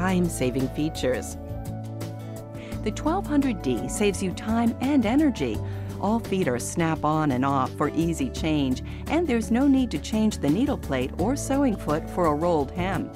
time-saving features. The 1200D saves you time and energy. All feet are snap on and off for easy change, and there's no need to change the needle plate or sewing foot for a rolled hem.